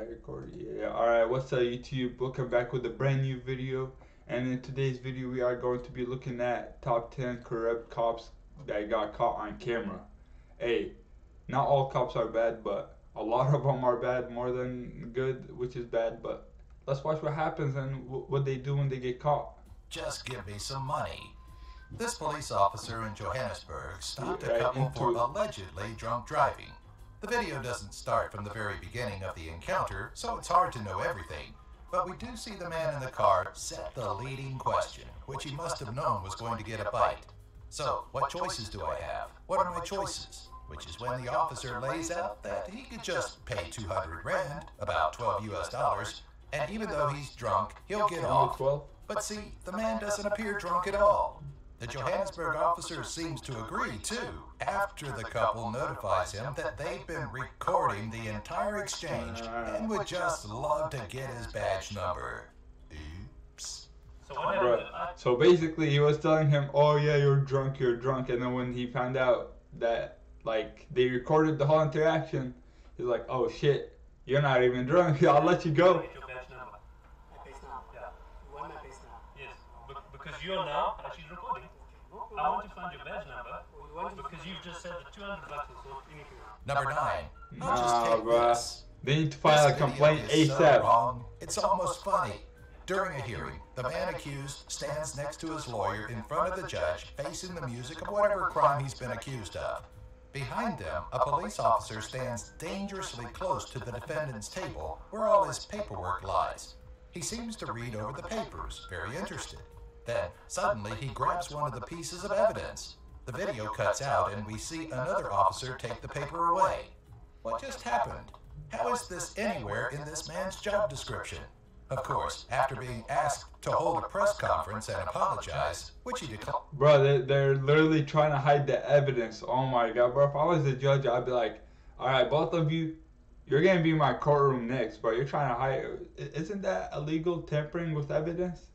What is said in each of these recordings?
I recorded. Yeah. All right. What's up, YouTube? Welcome back with a brand new video. And in today's video, we are going to be looking at top 10 corrupt cops that got caught on camera. Hey, not all cops are bad, but a lot of them are bad, more than good, which is bad. But let's watch what happens and w- what they do when they get caught. Just give me some money. This police officer in Johannesburg stopped a couple for allegedly drunk driving. The video doesn't start from the very beginning of the encounter, so it's hard to know everything. But we do see the man in the car set the leading question, which he must have known was going to get a bite. So, what choices do I have? What are my choices? Which is when the officer lays out that he could just pay 200 rand, about 12 US dollars, and even though he's drunk, he'll get off. But see, the man doesn't appear drunk at all. The Johannesburg officer seems to agree, too, after the couple notifies him that they've been recording the entire exchange and would just love to get his badge number. Oops. So what Bruh. happened? I, So basically, he was telling him, "Oh yeah, you're drunk, you're drunk," and then when he found out that like they recorded the whole interaction, he's like, "Oh shit, you're not even drunk. I'll let you go." Your badge number. My face now. Yeah. You want my face now? Yes. Because you're now actually recording. I want to find your badge number Or you want to because you've just said that 200 bucks is worth anything. Number nine. I'll just Nah, take bruh. this. They need to file a This video complaint is so wrong, it's almost funny. During a hearing, the man accused stands next to his lawyer in front of the judge, facing the music of whatever crime he's been accused of. Behind them, a police officer stands dangerously close to the defendant's table where all his paperwork lies. He seems to read over the papers, very interested. Then, suddenly, he grabs one of the pieces of evidence. The video cuts out, and we see another officer take the paper away. What just happened? How is this anywhere in this man's job description? Of course, after being asked to hold a press conference and apologize, which he declined. Bro, they, they're literally trying to hide the evidence. Oh my god, bro. If I was the judge, I'd be like, alright, both of you, you're gonna be in my courtroom next, bro. You're trying to hide. Isn't that illegal tampering with evidence?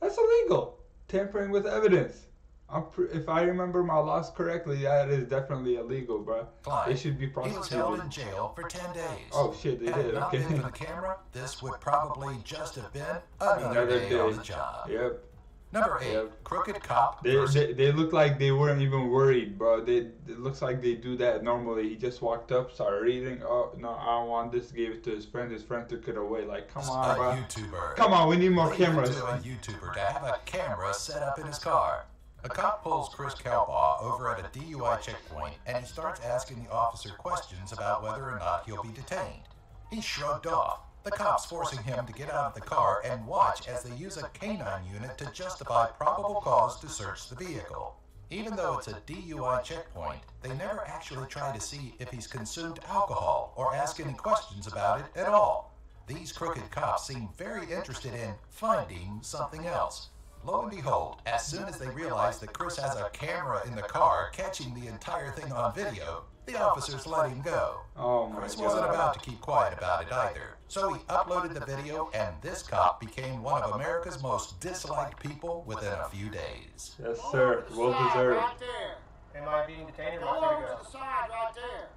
That's illegal. Tampering with evidence. I'm pr- if I remember my laws correctly, that is definitely illegal, bro. They should be prosecuted. He was held prosecuted. in jail for 10 days. Oh shit, they Had did. not Okay. been for the camera, this would probably just have been another, Another day, day. on the job. Yep. Number eight, Yep. crooked cop. They, they they look like they weren't even worried, bro. They it looks like they do that normally. He just walked up, started reading. Oh no, I don't want this. Gave it to his friend. His friend took it away. Like, come a on, bro. YouTuber. Come on, we need more Leave it cameras. To a YouTuber to have a camera set up in his car. A cop pulls Chris Calbaugh over at a DUI checkpoint and he starts asking the officer questions about whether or not he'll be detained. He shrugged off. The cops forcing him to get out of the car and watch as they use a canine unit to justify probable cause to search the vehicle. Even though it's a DUI checkpoint, they never actually try to see if he's consumed alcohol or ask any questions about it at all. These crooked cops seem very interested in finding something else. Lo and behold, as soon as they realize that Chris has a camera in the car catching the entire thing on video, the officers let him go. Oh my Chris wasn't about to keep quiet about it either, so he uploaded the video, and this cop became one of America's most disliked people within a few days. Yes, sir. Well deserved. Right there. Am I being detained or Pull am over to to the side right there.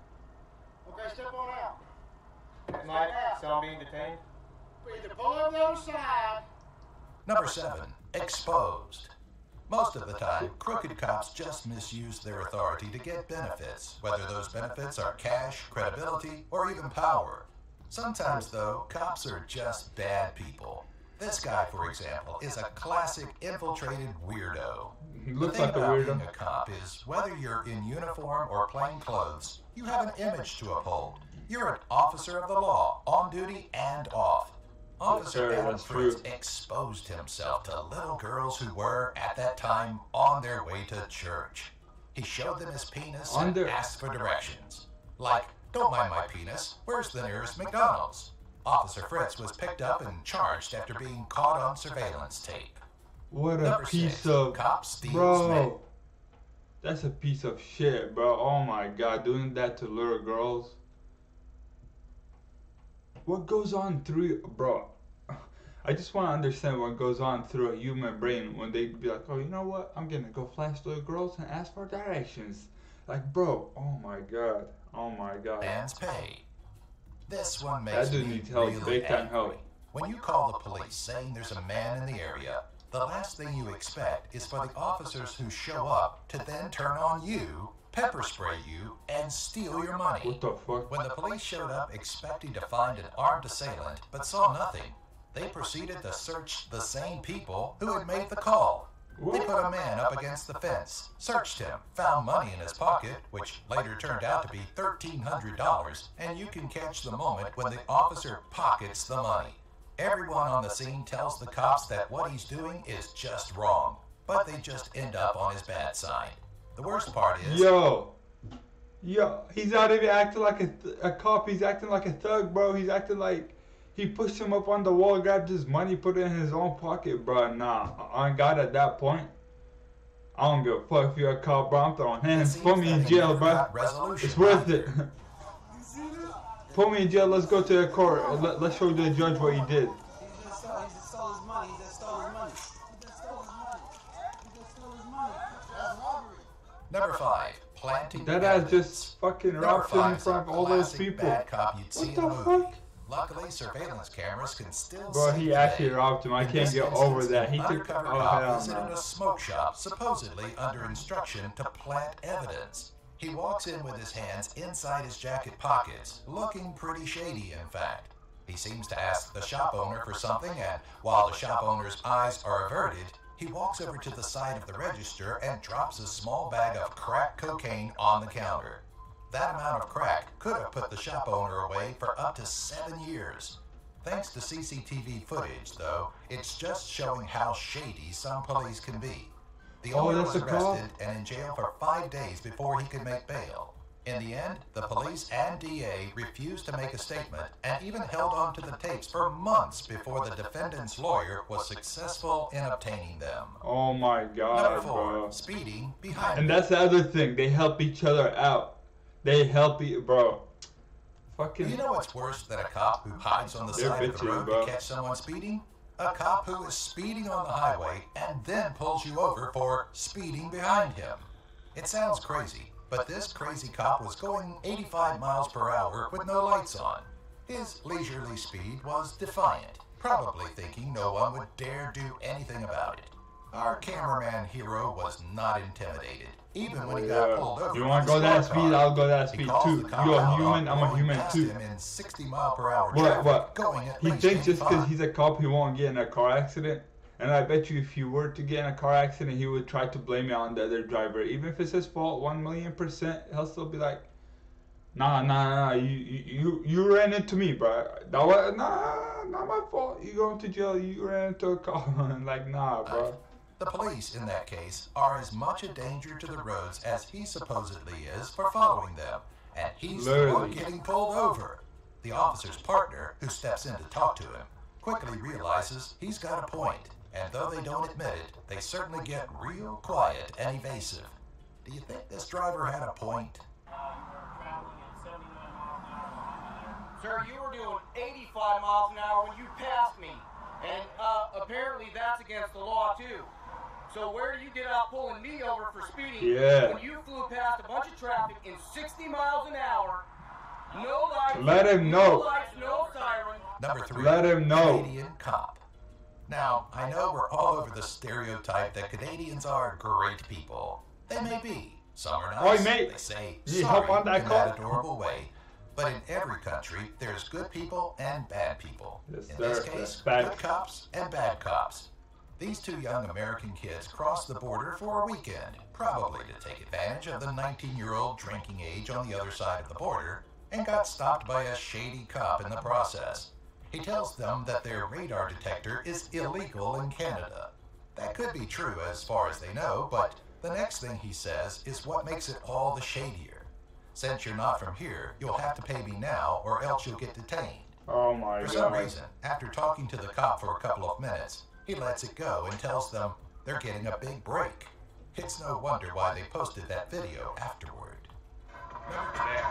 Okay, step on out. Am I, out. so I'm being detained? Either pull over to the other side. Number seven, exposed. Most of the time, crooked cops just misuse their authority to get benefits, whether those benefits are cash, credibility, or even power. Sometimes, though, cops are just bad people. This guy, for example, is a classic infiltrated weirdo. He The thing like a about weirdo. being a cop is whether you're in uniform or plain clothes, you have an image to uphold. You're an officer of the law, on duty and off. Officer Fritz exposed himself to little girls who were, at that time, on their way to church. He showed them his penis and asked for directions. Like, don't mind my penis, where's the nearest McDonald's? Officer Fritz was picked up and charged after being caught on surveillance tape. What a Number piece six, of cop steals bro. That's a piece of shit, bro. Oh my god, doing that to little girls. What goes on through, bro? I just want to understand what goes on through a human brain when they be like, oh, you know what? I'm gonna go flash to the girls and ask for directions. Like, bro, oh my god, oh my god. Man's pay. This one makes That dude me needs help, really big time help. When you call the police saying there's a man in the area, the last thing you expect is for the officers who show up to then turn on you, pepper spray you, and steal your money. What the fuck? When the police showed up expecting to find an armed assailant but saw nothing, they proceeded to search the same people who had made the call. They put a man up against the fence, searched him, found money in his pocket, which later turned out to be $1,300, and you can catch the moment when the officer pockets the money. Everyone on the scene tells the cops that what he's doing is just wrong, but they just end up on his bad side. The worst part is, Yo, yo, he's not even acting like a, th- a cop. He's acting like a thug, bro. He's acting like he pushed him up on the wall, grabbed his money, put it in his own pocket, bro. Nah, on God, at that point, I don't give a fuck if you're a cop, bro. I'm throwing hands. Put me in jail, bro. It's worth it. Put me in jail. Let's go to the court. Let, let's show the judge what he did. He just stole, he just stole his money. He just stole his money. He just stole his money. He just stole his money. That's robbery. Number five, planting That ass just fucking robbed him in five is a front of all those people. Bad cop you'd see What the fuck? Luckily, surveillance cameras can still Bro, he actually robbed him. I can't get over that. He took. Oh hell no. a smoke shop, supposedly under instruction to plant evidence. He walks in with his hands inside his jacket pockets, looking pretty shady, in fact. He seems to ask the shop owner for something, and while the shop owner's eyes are averted, he walks over to the side of the register and drops a small bag of crack cocaine on the counter. That amount of crack could have put the shop owner away for up to seven years. Thanks to CCTV footage, though, it's just showing how shady some police can be. The Oh, owner was arrested and in jail for five days before he could make bail. In the end, the police and DA refused to make a statement and even held on to the tapes for months before the defendant's lawyer was successful in obtaining them. Oh my Number god, four, bro. speeding behind. And that's the other thing. They help each other out. They help you, bro. Fucking. You know what's worse than a cop who hides on the They're side of the road bro. to catch someone speeding? A cop who is speeding on the highway and then pulls you over for speeding behind him. It sounds crazy, but this crazy cop was going 85 miles per hour with no lights on. His leisurely speed was defiant, probably thinking no one would dare do anything about it. Our cameraman hero was not intimidated, even when he got Yeah. pulled over. You want to go that speed? car. I'll go that speed too. You're a human. I'm a human past too. him in 60 mile per hour What? traffic, What? Going at He thinks just because he's a cop, he won't get in a car accident. And I bet you, if you were to get in a car accident, he would try to blame it on the other driver. Even if it's his fault, one million percent, he'll still be like, "Nah, nah, nah, you, you, you, you ran into me, bro. That was nah, not my fault. You going to jail? You ran into a car. like, nah, bro. The police, in that case, are as much a danger to the roads as he supposedly is for following them, and he's the one getting pulled over. The officer's partner, who steps in to talk to him, quickly realizes he's got a point, and though they don't admit it, they certainly get real quiet and evasive. Do you think this driver had a point? Sir, you were doing 85 miles an hour when you passed me. And uh, apparently that's against the law too. So where do you get out pulling me over for speeding Yeah. when you flew past a bunch of traffic in 60 miles an hour? No lights. Let him No know. lights, no siren. Number three, Let him know. Canadian cop. Now, I know we're all over the stereotype that Canadians are great people. They may be. Some are nice. Oi, mate. They say You sorry help on that in car? that adorable way. But in every country, there's good people and bad people. Yes, in sir. this case, Bad. good cops and bad cops. These two young American kids crossed the border for a weekend, probably to take advantage of the 19 year old drinking age on the other side of the border, and got stopped by a shady cop in the process. He tells them that their radar detector is illegal in Canada. That could be true as far as they know, but the next thing he says is what makes it all the shadier. Since you're not from here, you'll have to pay me now or else you'll get detained. Oh my For some god. reason, after talking to the cop for a couple of minutes, he lets it go and tells them they're getting a big break. It's no wonder why they posted that video afterward. Number. There.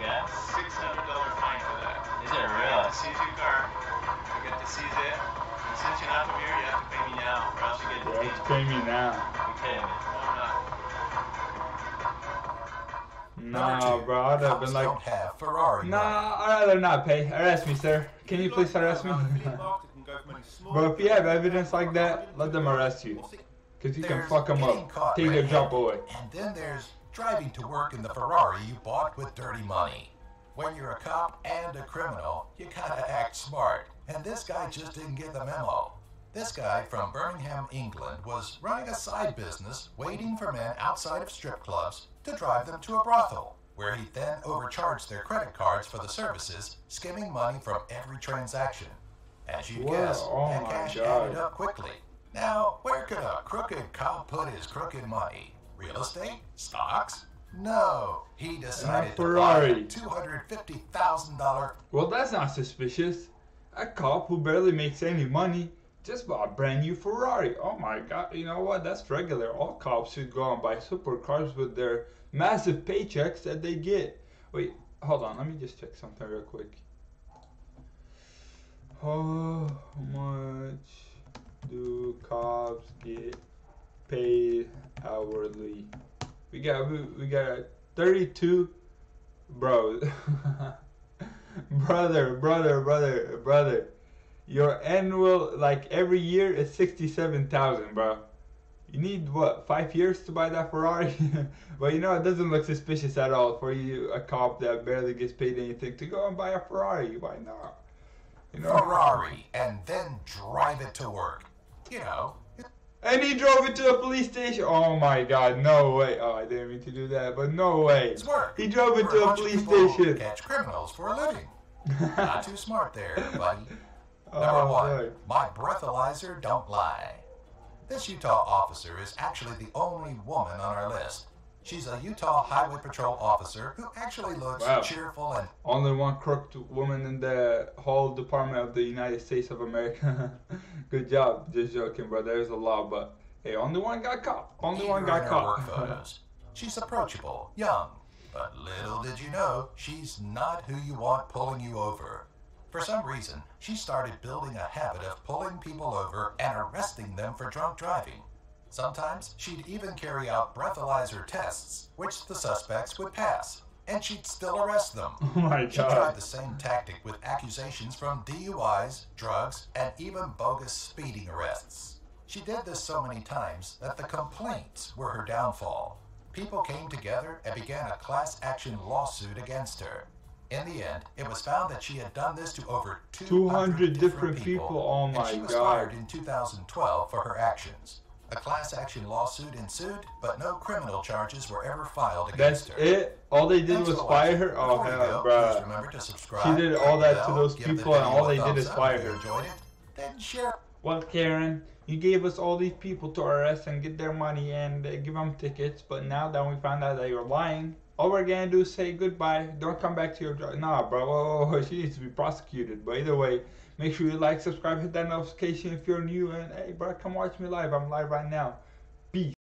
Okay. Six hundred dollar fine for that. Is it I real? get to seize your car. I get to seize it. And since you're not from here, you have to pay me now, or else you get Yeah, detained. it's pay me now. You kidding me? No, I'm not. Number Nah, two, bro, I'd have been like, have Ferrari Nah. I'd rather not pay. Arrest me, sir. Can you please arrest me? Bro, if you have evidence like that, let them arrest you. Cause you can fuck them up. caught Take their job away. And then there's driving to work in the Ferrari you bought with dirty money. When you're a cop and a criminal, you gotta act smart. And this guy just didn't get the memo. This guy from Birmingham, England, was running a side business waiting for men outside of strip clubs to drive them to a brothel, where he then overcharged their credit cards for the services, skimming money from every transaction. As you'd Wow, guess, oh that cash God. added up quickly. Now, where could a crooked cop put his crooked money? Real estate? Stocks? No, he decided to buy a $250,000 Well, that's not suspicious. A cop who barely makes any money just bought a brand new Ferrari. Oh my god, you know what? That's regular. All cops should go and buy supercars with their massive paychecks that they get. Wait, hold on. Let me just check something real quick. How much do cops get paid hourly? We got we, we got 32 bro brother brother brother brother your annual like every year is 67,000 bro. You need what five years to buy that Ferrari? But you know it doesn't look suspicious at all for you a cop that barely gets paid anything to go and buy a Ferrari. Why not you know Ferrari and then drive it to work. You know, and he drove it to a police station oh my god no way oh I didn't mean to do that but no way it's work. he drove it For to a of police station Catch criminals for a living. Not too smart there, buddy. Oh, Number one, boy. my breathalyzer don't lie. This Utah officer is actually the only woman on our list. She's a Utah Highway Patrol officer who actually looks Wow. cheerful and Only one crooked woman in the whole Department of the United States of America. Good job. Just joking, bro. There's a law, but hey, only one got caught. Only one got caught. She's approachable, young, but little did you know she's not who you want pulling you over. For some reason, she started building a habit of pulling people over and arresting them for drunk driving. Sometimes she'd even carry out breathalyzer tests, which the suspects would pass, and she'd still arrest them. oh my She tried the same tactic with accusations from DUIs, drugs, and even bogus speeding arrests. She did this so many times that the complaints were her downfall. People came together and began a class action lawsuit against her. In the end, it was found that she had done this to over 200, 200 different different people, people, oh and she was God. fired in 2012 for her actions. A class action lawsuit ensued, but no criminal charges were ever filed against That's her. it? All they did Thanks was fire her? Oh, hell, bruh. remember to subscribe, She did all that to those people, and all they did is fire her. enjoyed it, then share Well, Karen, you gave us all these people to arrest and get their money and give them tickets, but now that we found out that you're lying, all we're gonna do is say goodbye. Don't come back to your job. Nah, bro, she needs to be prosecuted. But either way, make sure you like, subscribe, hit that notification if you're new, and hey, bro, come watch me live. I'm live right now. Peace.